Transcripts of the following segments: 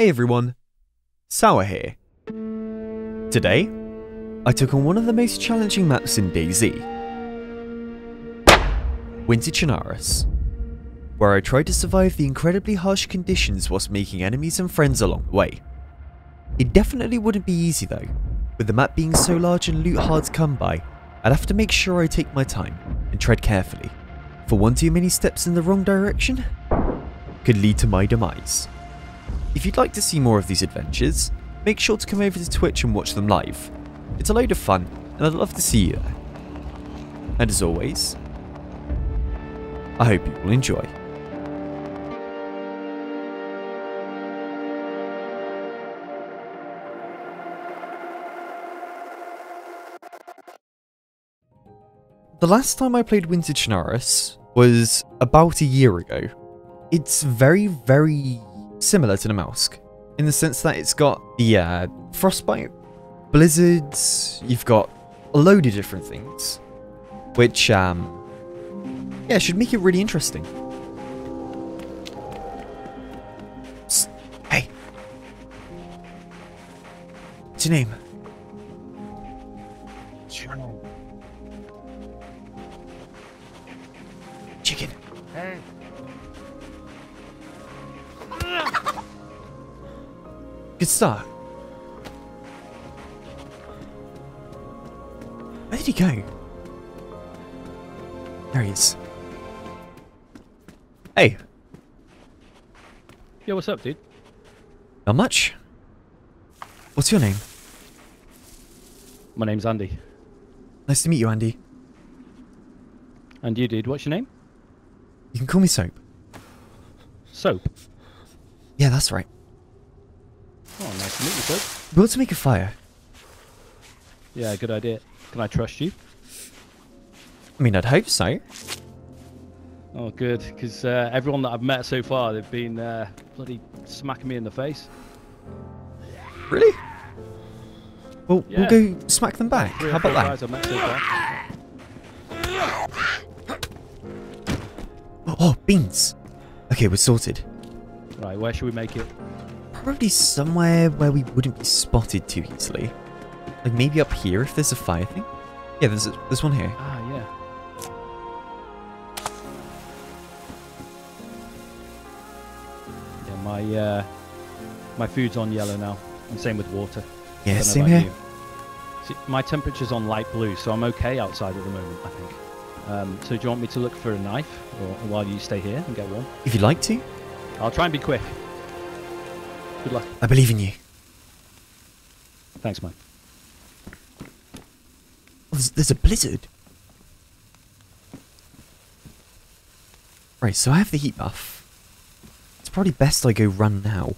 Hey everyone, Sour here. Today, I took on one of the most challenging maps in DayZ, Winter Chernarus, where I tried to survive the incredibly harsh conditions whilst making enemies and friends along the way. It definitely wouldn't be easy though, with the map being so large and loot hard to come by, I'd have to make sure I take my time and tread carefully, for one too many steps in the wrong direction could lead to my demise. If you'd like to see more of these adventures, make sure to come over to Twitch and watch them live. It's a load of fun, and I'd love to see you there. And as always, I hope you will enjoy. The last time I played Winter Chernarus was about a year ago. It's very, very similar to Namalsk in the sense that it's got the uh, frostbite, blizzards, you've got a load of different things, which um, yeah should make it really interesting. Hey, what's your name? Good start. Where did he go? There he is. Hey, Yo, what's up, dude? not much. What's your name? My name's Andy. Nice to meet you, Andy. And you, dude, what's your name? You can call me Soap. Soap. Yeah, that's right. Oh, nice to meet you, Soap. We ought make a fire. Yeah, good idea. Can I trust you? I mean, I'd hope so. Oh, good, because uh, everyone that I've met so far, they've been uh, bloody smacking me in the face. Really? Well, Yeah. we'll go smack them back. How about that? So. Oh, beans. Okay, we're sorted. Right, where should we make it? Probably somewhere where we wouldn't be spotted too easily. Like maybe up here if there's a fire thing. Yeah, there's a, there's one here. Ah, yeah. Yeah, my uh, my food's on yellow now, and same with water. Yeah, same here. you. See, my temperature's on light blue, so I'm okay outside at the moment. I think. Um, so do you want me to look for a knife, or while you stay here and get warm? If you'd like to, I'll try and be quick. Good luck. I believe in you. Thanks, man. Oh, there's, there's a blizzard. Right, so I have the heat buff. It's probably best I go run now.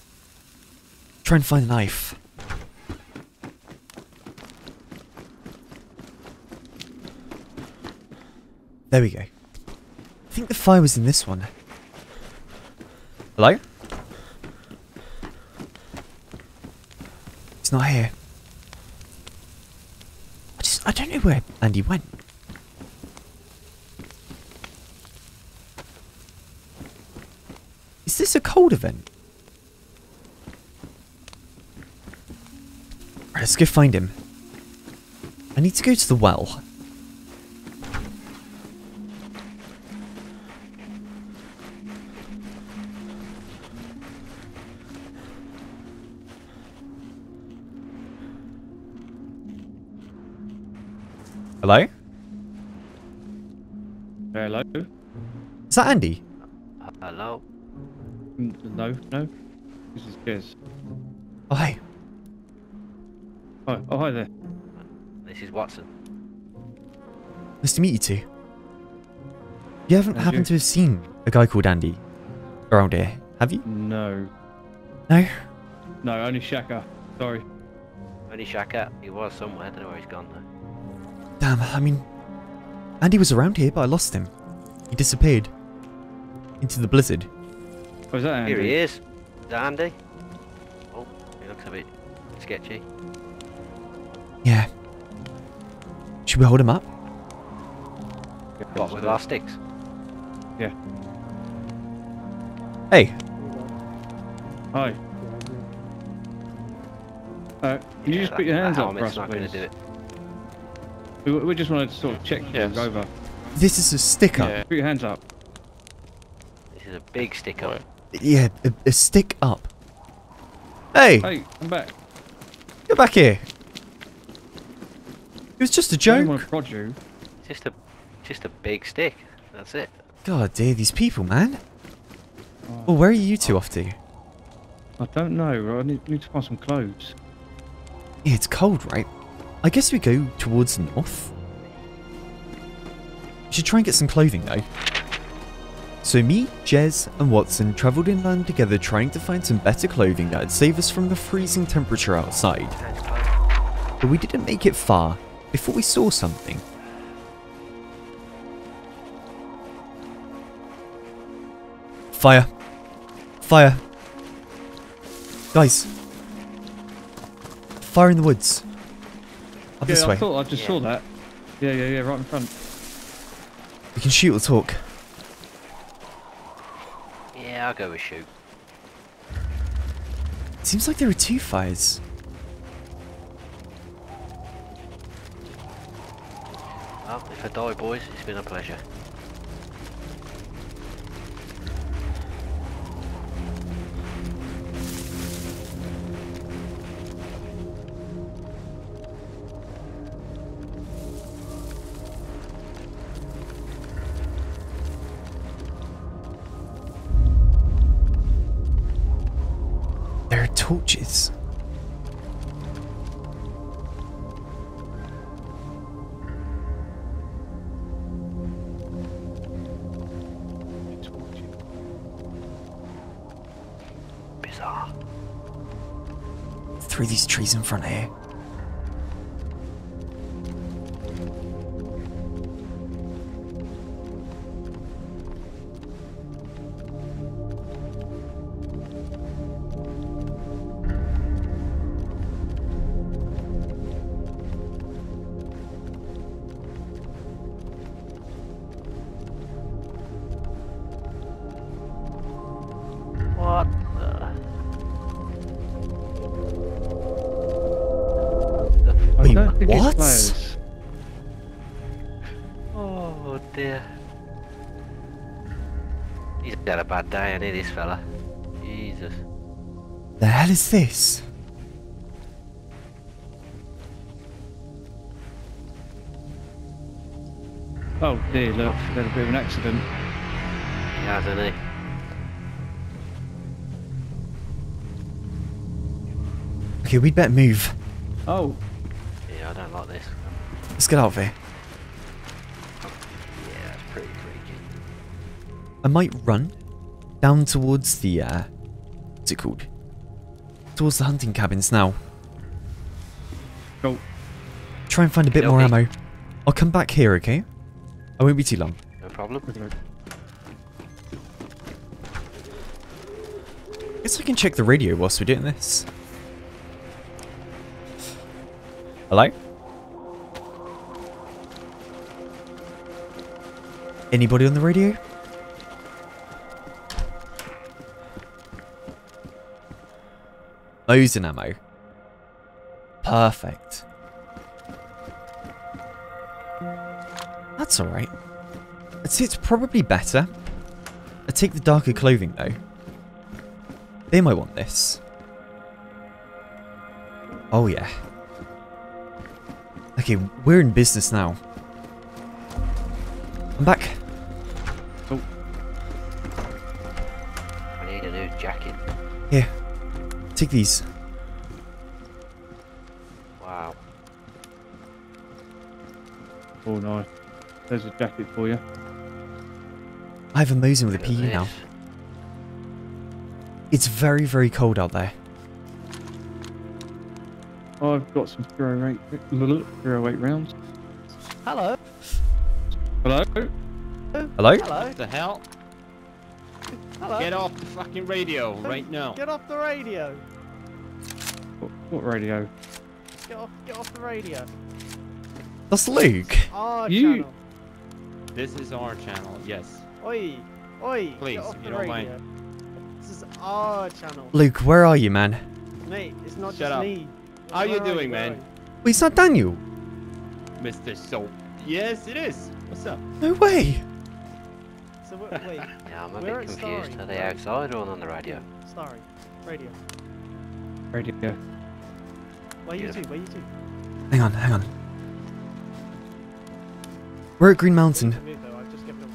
Try and find a knife. There we go. I think the fire was in this one. Hello? Not here. I just, I don't know where Andy went. Is this a cold event? Right, let's go find him. I need to go to the well. Hello. Is that Andy? Hello. No, no. This is Jez. Oh, hey. Oh, oh, hi there. This is Watson. Nice to meet you two. You haven't How's happened you? to have seen a guy called Andy around here, have you? No, No? no, only Shaka. Sorry. Only Shaka. He was somewhere. I don't know where he's gone though. Damn, I mean, Andy was around here, but I lost him. He disappeared into the blizzard. Oh, is that Andy? Here he is. Is that Andy? Oh, he looks a bit sketchy. Yeah. Should we hold him up? What with our sticks? Yeah. Hey, Hi. Uh, can you Yeah, just put your hands up for helmet's us, not going please? To do it. We, we just wanted to sort of check you Yes. over. This is a sticker. Yeah. Put your hands up. This is a big sticker. up. Yeah, a, a stick up. Hey, Hey, I'm back. get back here. It was just a didn't joke. want to prod you. Just a, just a big stick. That's it. God dear, these people, man. Oh, Well, where are you two off to? I don't know. I need, need to find some clothes. it's cold, right? I guess we go towards north. We should try and get some clothing, though. So me, Jez, and Watson travelled inland together trying to find some better clothing that'd save us from the freezing temperature outside. But we didn't make it far before we saw something. Fire. Fire. Guys. Fire in the woods. Oh, Up yeah, this I way. thought I just Yeah. saw that. Yeah, yeah, yeah, right in front. We can shoot or talk. Yeah, I'll go with shoot. Seems like there are two fires. Well, if I die, boys, it's been a pleasure. Torches. Bizarre. Through these trees in front here. What? it's clothes. oh dear. He's had a bad day, ain't he, this fella? Jesus. The hell is this? Oh dear, look, we had a bit of an accident. He has, hasn't he? Okay, we'd better move. Oh, Yeah, like this. Let's get out of here. Yeah, that's pretty freaky. I might run down towards the, uh, what's it called? Towards the hunting cabins now. go. Try and find a bit more ammo. I'll come back here, okay? I won't be too long. No problem. I guess I can check the radio whilst we're doing this. Hello? Anybody on the radio? Mosin ammo. Perfect. That's alright. I'd say it's probably better. I'd take the darker clothing though. They might want this. Oh yeah. Okay, we're in business now. I'm back. Take these. Wow. Oh, nice. There's a jacket for you. I have a Mosin with a Look at PE now. It's very, very cold out there. I've got some 308, 308 rounds. Hello. Hello? Hello? Hello. What the hell? Hello. Get off the fucking radio right now. Get off the radio. What, what radio? Get off. Get off the radio. That's Luke. Our You- channel. This is our channel, yes. Oi. Oi. Please, get off you the don't radio. mind. This is our channel. Luke, where are you, man? Mate, it's not Shut just up. me. How you Where are doing, man? going? Wait, is that Daniel? Mr. Soap. Yes, it is. What's up? No way. So wait, wait, Yeah, I'm a We're bit confused. Stary. Are they outside or on the radio? Stary, radio. Radio. Where you two? Where you two? Hang on, hang on. We're at Green Mountain. Move just.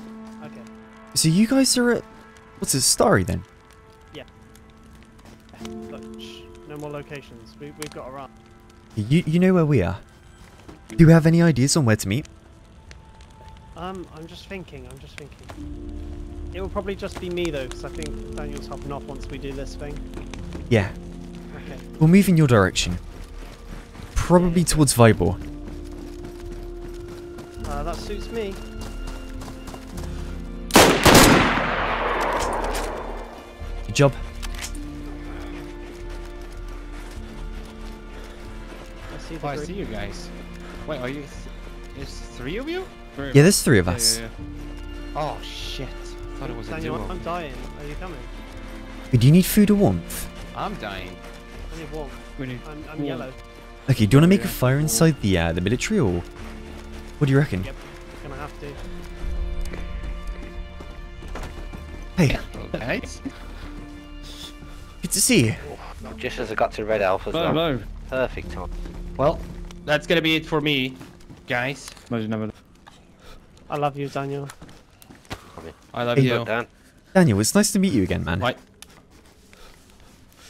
Okay. So you guys are at what's it, Stary then? Look, shh. No more locations. We, we've got to run. You you know where we are. Do you have any ideas on where to meet? Um, I'm just thinking. I'm just thinking. It will probably just be me though, because I think Daniel's hopping off once we do this thing. Yeah, Okay. we'll move in your direction. Probably towards Vybor. Uh, that suits me. Good job. I see Oh, I see you guys. Wait, are you? Th there's three of you? Three Yeah, there's three of us. yeah, yeah. Oh shit! I Thought it was a duo. I'm dying. Are you coming? Do you need food or warmth? I'm dying. I need warmth. We need I'm, I'm warm. yellow. Okay, do you want to make a fire inside the uh, the military or what do you reckon? Yep. Gonna have to. Hey, Right? good to see you. Just as I got to Red Alpha as Hello, well. hello. Perfect time. Well, that's gonna be it for me, guys. I love you, Daniel. I love Hey, you. Look, Dan. Daniel, it's nice to meet you again, man. Right.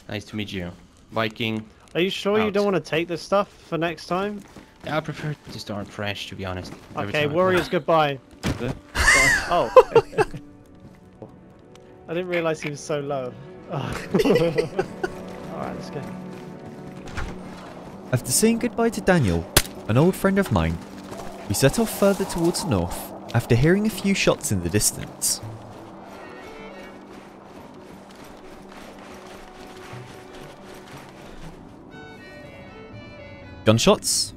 Nice to meet you, Viking. Are you sure you don't want to take this stuff for next time? Yeah, I prefer to start fresh, to be honest. every Okay. Warriors, goodbye. Yeah. oh. I didn't realize he was so low. Alright, let's go. After saying goodbye to Daniel, an old friend of mine, we set off further towards the north after hearing a few shots in the distance. Gunshots?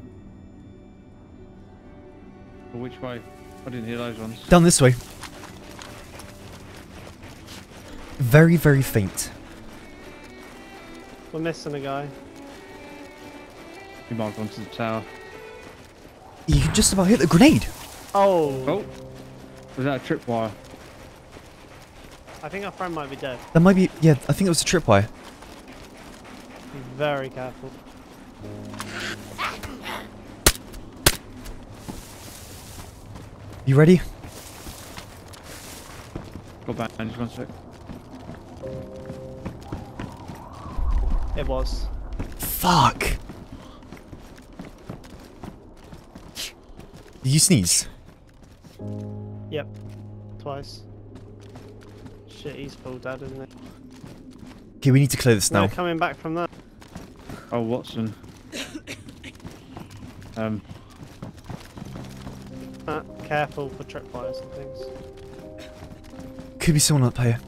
Which way? I didn't hear those ones. Down this way. Very, very faint. We're missing a guy. You might have gone to the tower. You just about hit the grenade. Oh, Oh! Was that a tripwire? I think our friend might be dead. That might be, yeah, I think it was a tripwire. Be very careful. You ready? Got just one sec. It was. Fuck. Did you sneeze? Yep. Twice. Shit, he's full dead, isn't he? Okay, we need to clear this We're now. coming back from that. Oh, Watson. Um, Uh, careful for tripwires and things. Could be someone up here.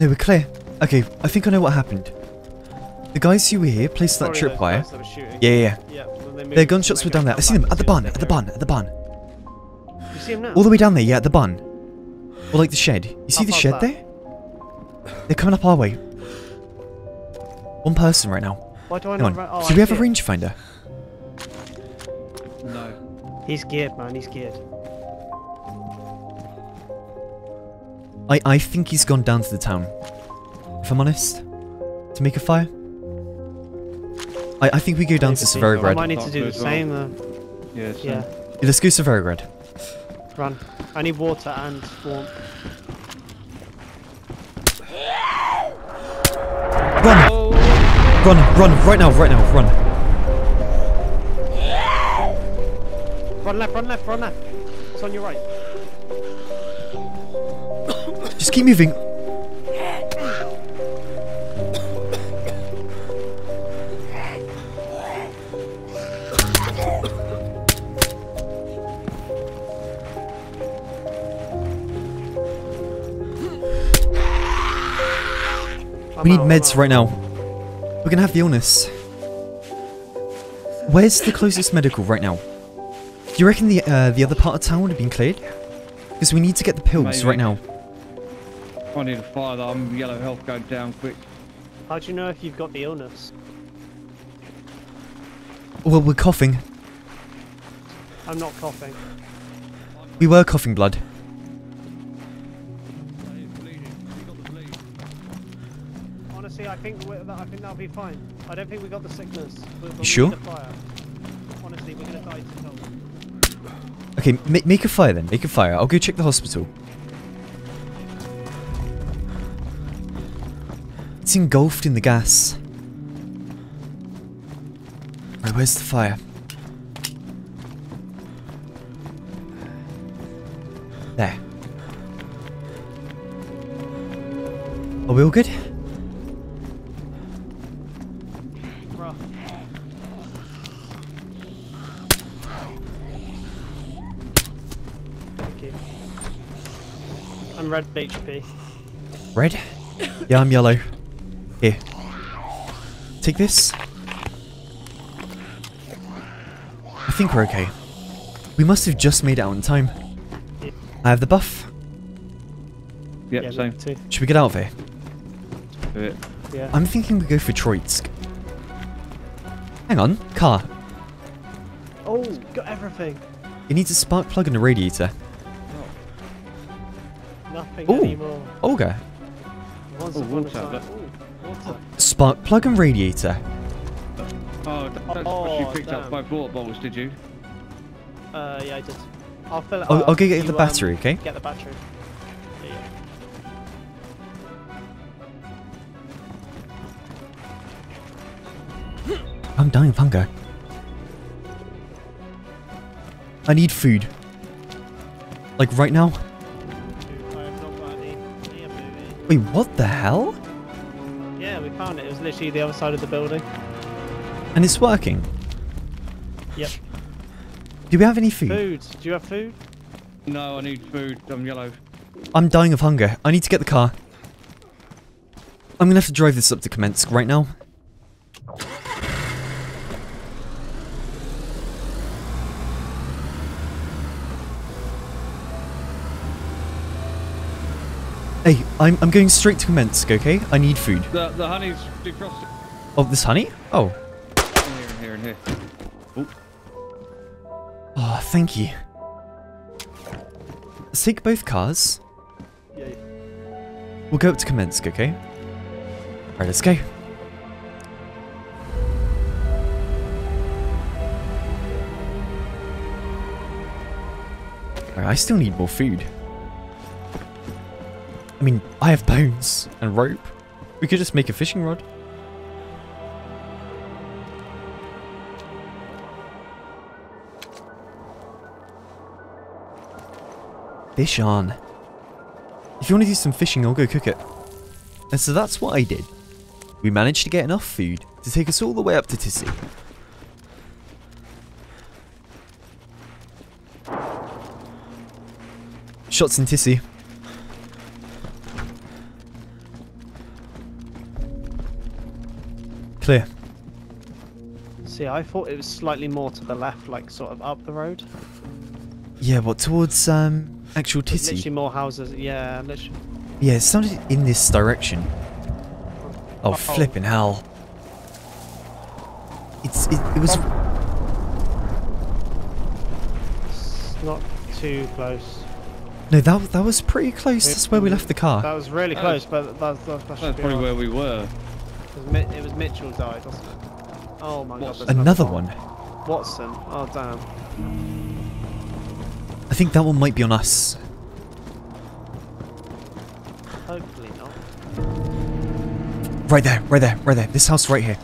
No, we're clear. Okay, I think I know what happened. The guys who were here placed that Probably those tripwire. guys that were shooting. Yeah, yeah, yeah. Yeah, they Their gunshots were down there. I see them at the barn, at the barn, at the barn. You see him now? All the way down there, yeah, at the barn. Or like the shed. You see How the shed that? there? They're coming up our way. One person right now. Why do I Hang not on. ra- oh, Do I we have see a it. rangefinder? no. He's geared, man. He's geared. I, I think he's gone down to the town. If I'm honest. To make a fire. I, I think we go down to Maybe. I Severograd. might need to do the as well. same. Uh, Yeah, so yeah, Let's go Severograd. run. I need water and warmth. Run! Run, run, right now, right now, run. Run left, run left, run left. It's on your right. Just keep moving. We need meds right now. We're gonna have the illness. Where's the closest medical right now? Do you reckon the uh, the other part of town would have been cleared? Because we need to get the pills Maybe. right now. I need a fire though. I'm yellow health going down quick. How do you know if you've got the illness? Well, we're coughing. I'm not coughing. We were coughing blood. Think we're, I think that'll be fine. I don't think we got the sickness. But, but we sure? need a fire. Honestly, we're gonna die to cold. Okay, ma make a fire then. Make a fire. I'll go check the hospital. It's engulfed in the gas. Right, where's the fire? There. Are we all good? I'm red HP. Red? Yeah, I'm yellow. Here. Take this. I think we're okay. We must have just made it out in time. I have the buff. Yep, yeah, same. too. Should we get out of here? Do it. Yeah. I'm thinking we go for Troitsk. Hang on, car. oh, got everything. It needs a spark plug and a radiator. Nothing Ooh. anymore. Olga, Once Oh, water, time. water. spark plug and radiator. Oh, that- that's Oh, what you picked up damn. my water bottles, did you? Uh, yeah, I did. I'll fill it. I'll, up. I'll go get You, the um, battery, okay? Get the battery. Yeah, yeah. I'm dying of hunger. I need food. Like right now? Wait, what the hell? Yeah, we found it. It was literally the other side of the building. And it's working. Yep. Do we have any food? Food. Do you have food? No, I need food. I'm yellow. I'm dying of hunger. I need to get the car. I'm gonna have to drive this up to Kamensk right now. Hey, I'm, I'm going straight to Kamensk, okay? I need food. The the honey's defrosted. Oh, this honey? Oh. In here, in here, in here. Oh, thank you. Let's take both cars. Yeah. We'll go up to Kamensk, okay? Alright, let's go. Alright, I still need more food. I mean, I have bones and rope. We could just make a fishing rod. Fish on. If you want to do some fishing, I'll go cook it. And so that's what I did. We managed to get enough food to take us all the way up to Tisy. Shots in Tisy. See, I thought it was slightly more to the left, like sort of up the road. Yeah, what towards um actual There's Tisy? literally more houses. Yeah, literally. Yeah, it sounded in this direction. Oh, Oh. flipping hell. It's it, it was It's not too close. no that that was pretty close. That's where we left the car. That was really That close, but that, that, that That's probably alright. where we were. 'Cause Mi- It was Mitchell died, wasn't it? Oh my god. Watson. Another one. Watson. Oh damn. I think that one might be on us. Hopefully not. Right there, right there, right there. This house right here.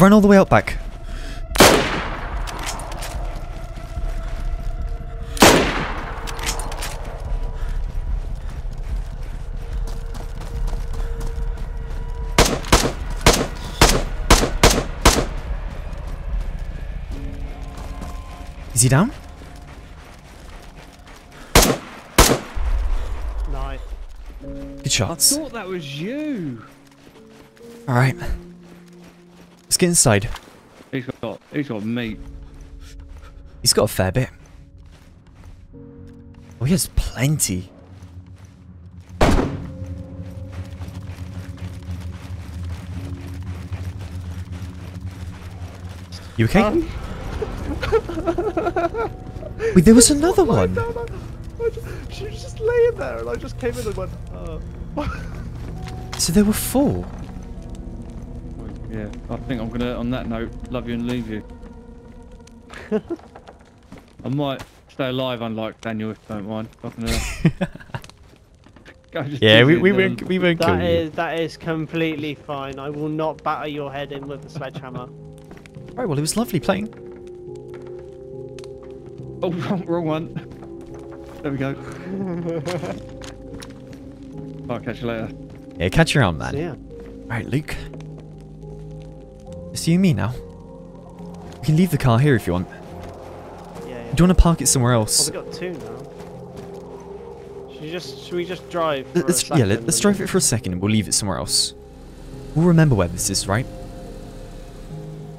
You ran all the way out back. Is he down? Nice. Good shots. I thought that was you. Alright. Let's get inside. He's got, he's got meat. He's got a fair bit. Oh, he has plenty. You okay? Um, Wait, there was another one. She was just laying there, and I just came in and went, oh. So there were four. Yeah, I think I'm gonna, on that note, love you and leave you. I might stay alive, unlike Daniel, if you don't mind. I can, uh, go just Yeah, we, visit we won't we won't kill That you. is that is completely fine. I will not batter your head in with the sledgehammer. Right, well, it was lovely playing. Oh, wrong, wrong one. There we go. I'll catch you later. Yeah, catch you around, man. Yeah. Right, Luke. It's you and me now. We can leave the car here if you want. Yeah, yeah. Do you want to park it somewhere else? we got two now. Should we just should we just drive? Let's, yeah, let, let's drive it for a second and we'll leave it somewhere else. We'll remember where this is, right?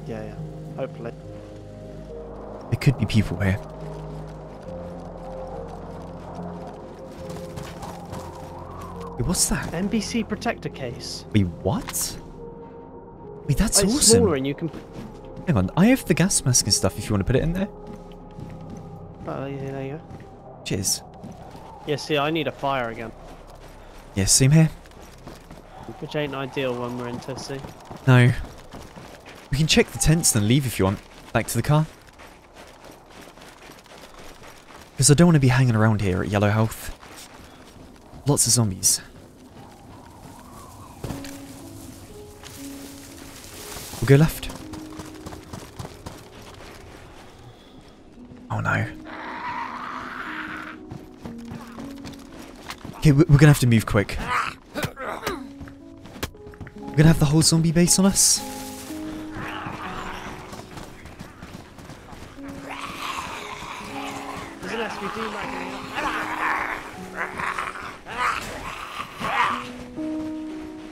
Yeah, yeah. Hopefully. There could be people here. Wait, what's that? NBC protector case. Wait, what? Wait, that's it's awesome. smaller and you can. Hang on, I have the gas mask and stuff if you want to put it in there. Oh, yeah, there you go. Cheers. Yeah, see, I need a fire again, Yeah, same here. which ain't ideal when we're in Tennessee. No. We can check the tents and leave if you want. Back to the car. Because I don't want to be hanging around here at Yellow Health. Lots of zombies. Go left. Oh no. Okay, we- we're gonna have to move quick. We're gonna have the whole zombie base on us.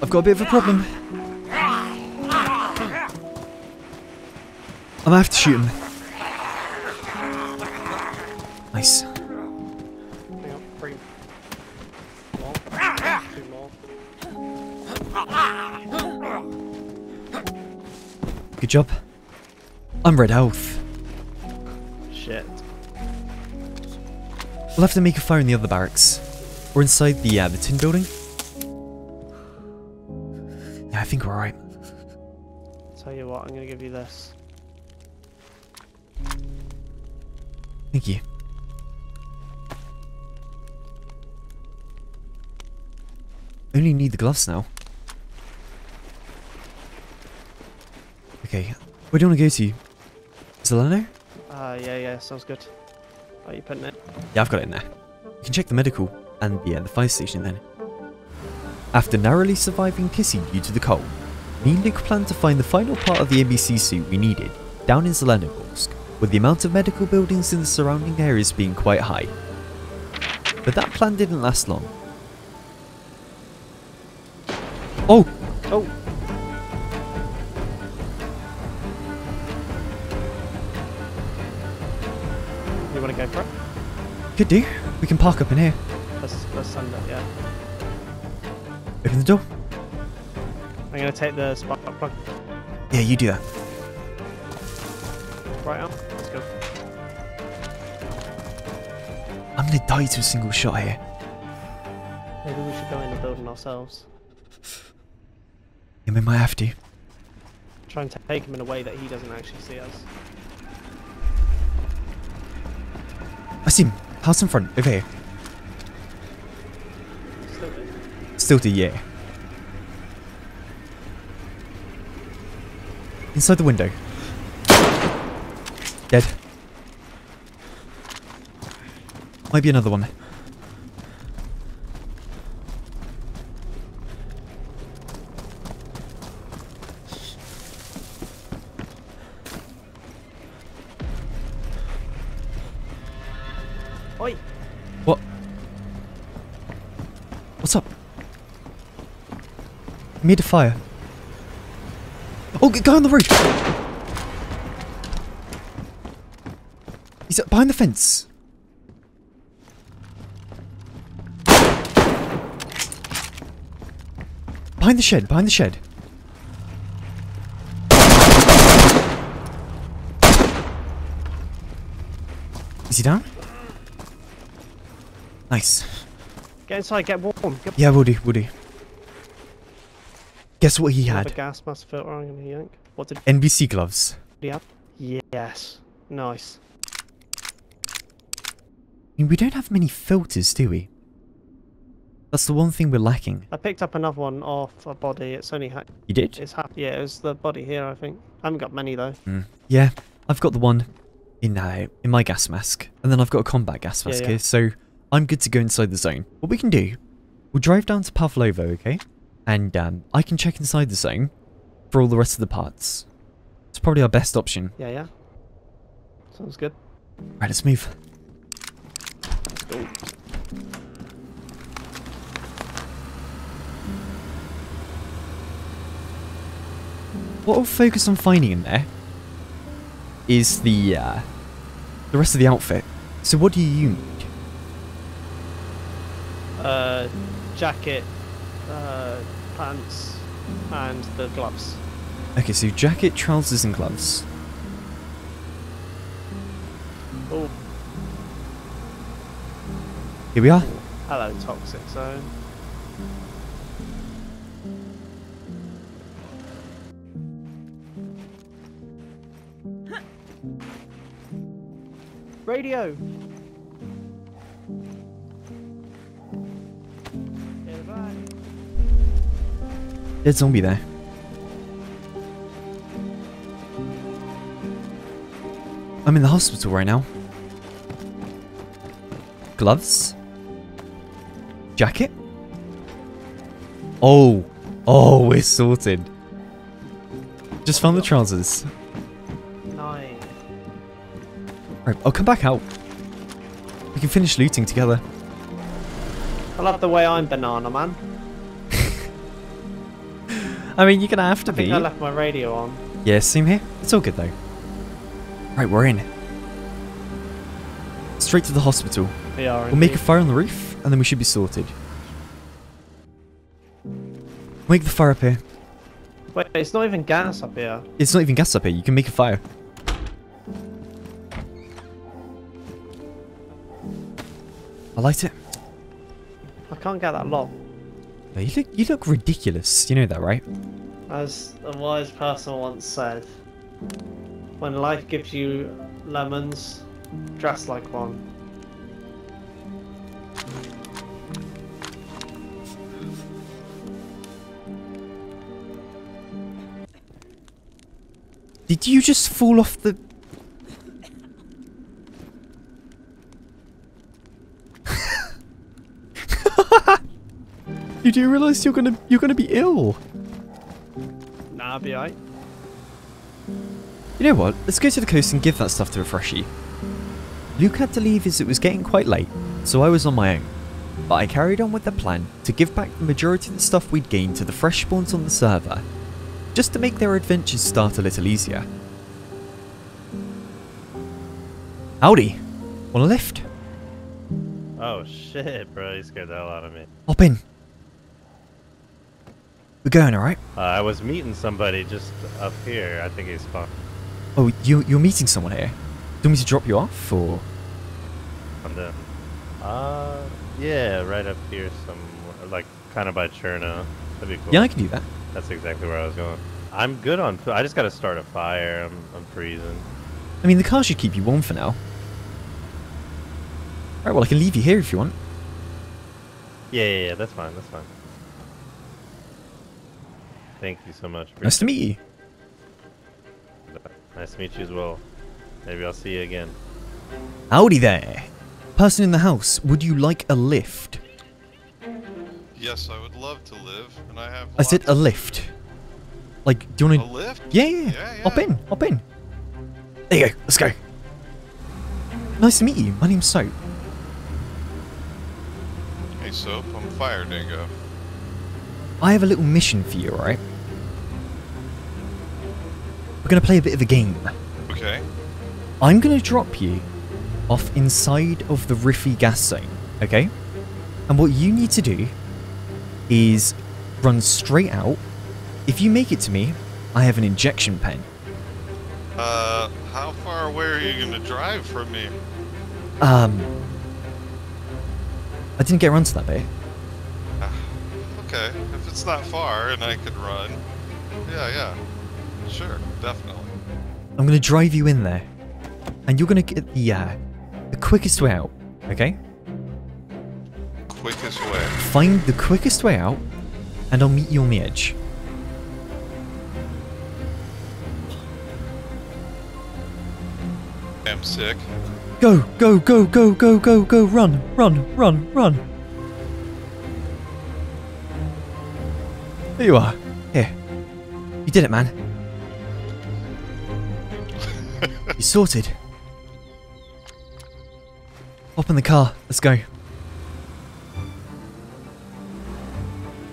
I've got a bit of a problem. I'm have to shoot him. Nice. Hang on, three. More. Two more. Good job. I'm red health. Shit. We'll have to make a fire in the other barracks. Or inside the, uh, the tin building. Yeah, I think we're alright. Tell you what, I'm gonna give you this. Thank you. Only need the gloves now. Okay, where do you want to go to? Zeleno? Uh, yeah, yeah, sounds good. Are you putting it? Yeah, I've got it in there. You can check the medical and the, uh, the fire station then. After narrowly surviving pissing due to the cold, me and Luke planned to find the final part of the NBC suit we needed down in Zelenogorsk, with the amount of medical buildings in the surrounding areas being quite high. But that plan didn't last long. Oh! Oh! You wanna go for it? Could do. We can park up in here. Let's, let's send it, yeah. Open the door. I'm gonna take the spark plug Yeah, you do that. right out. Gonna die to a single shot here. Maybe we should go in the building ourselves. And we might have to. Try and take him in a way that he doesn't actually see us. I see him. House in front, over here. Still. Still yeah. Inside the window. Dead. Might be another one. Oi! What? What's up? Made a fire. Oh, g- guy on the roof! He's up behind the fence. The shed, behind the shed. Is he down? Nice. Get inside, get warm. Get Yeah, will do, will do. Guess what he had? gas mask filter yank. What did NBC gloves. he have? Yes. Nice. I mean, we don't have many filters, do we? That's the one thing we're lacking. I picked up another one off a body. It's only You did? it's ha- yeah, it was the body here I think. I haven't got many though. Mm. Yeah, I've got the one in uh, in my gas mask, and then I've got a combat gas mask yeah. here, so I'm good to go inside the zone. What we can do, we'll drive down to Pavlovo, okay? And um, I can check inside the zone for all the rest of the parts. It's probably our best option. Yeah, yeah. Sounds good. Right, let's move. What I'll focus on finding in there is the uh, the rest of the outfit. So what do you need? Uh, jacket, uh, pants, and the gloves. Okay, so jacket, trousers, and gloves. Oh, Here we are. hello, toxic zone. Radio. Dead zombie there. I'm in the hospital right now. Gloves? Jacket? Oh. Oh, we're sorted. Just found the trousers. I'll come back out. We can finish looting together. I love the way I'm banana man. I mean, you're gonna have to I think be. I left my radio on. Yeah, same here. It's all good though. Right, we're in. Straight to the hospital. We are. We'll make a fire on the roof, and then we should be sorted. Make the fire up here. Wait, it's not even gas up here. It's not even gas up here. You can make a fire. I light it. I can't get that long. No, you look you look ridiculous. You know that, right? As a wise person once said, when life gives you lemons, dress like one. Did you just fall off the? You do realize you're gonna you're gonna be ill. Nah, I'll be alright. You know what? Let's go to the coast and give that stuff to a freshie. Luke had to leave as it was getting quite late, so I was on my own. But I carried on with the plan to give back the majority of the stuff we'd gained to the fresh spawns on the server, just to make their adventures start a little easier. Howdy! Want a lift? Oh shit, bro! You scared the hell out of me. Hop in. We're going, alright? Uh, I was meeting somebody just up here. I think he's fine. Oh, you, you're meeting someone here. Do you want me to drop you off, or...? I'm done. Uh, yeah, right up here, somewhere, like kind of by Cherno. That'd be cool. Yeah, I can do that. That's exactly where I was going. I'm good on. food. I just got to start a fire. I'm, I'm freezing. I mean, the car should keep you warm for now. Alright, well, I can leave you here if you want. Yeah, yeah, yeah. That's fine. That's fine. Thank you so much. Nice to meet you. Nice to meet you as well. Maybe I'll see you again. Howdy there. Person in the house, would you like a lift? Yes, I would love to live, and I have. I said a lift. Like, do you want to... lift? Yeah, yeah, yeah. Yeah, Hop in, hop in. There you go, let's go. Nice to meet you. My name's Soap. Hey, Soap, I'm Fire Dingo. I have a little mission for you, alright? We're gonna play a bit of a game. Okay. I'm gonna drop you off inside of the Rify gas zone, okay? And what you need to do is run straight out. If you make it to me, I have an injection pen. Uh, how far away are you gonna drive from me? Um, I didn't get around to that bit. It's not far and I could run, yeah, yeah, sure, definitely. I'm gonna drive you in there, and you're gonna get the uh, the quickest way out. Okay? Quickest way. Find the quickest way out, and I'll meet you on the edge. I'm sick. Go, go, go, go, go, go, go, run, run, run, run. There you are. Here. You did it, man. you sorted. Hop in the car. Let's go.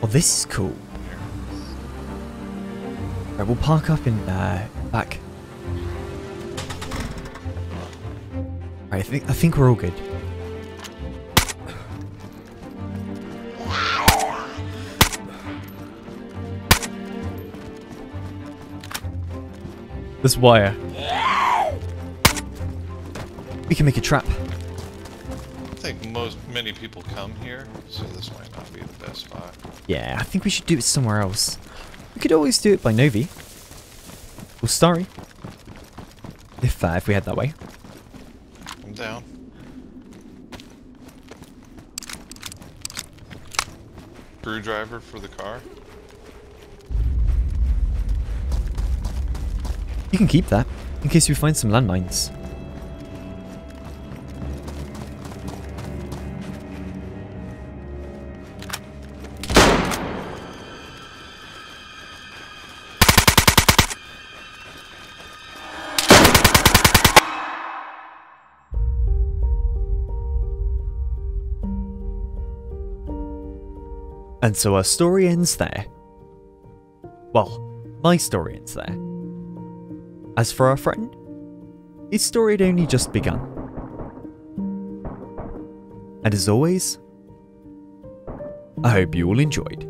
Oh, this is cool. Right, we'll park up in uh, back. Right, I think I think we're all good. This wire. We can make a trap. I think most many people come here, so this might not be the best spot. Yeah, I think we should do it somewhere else. We could always do it by Novi. Or Stary. If, uh, if we head that way. I'm down. Screwdriver for the car. You can keep that, in case we find some landmines. And so our story ends there. Well, my story ends there. As for our friend, his story had only just begun. And as always, I hope you all enjoyed.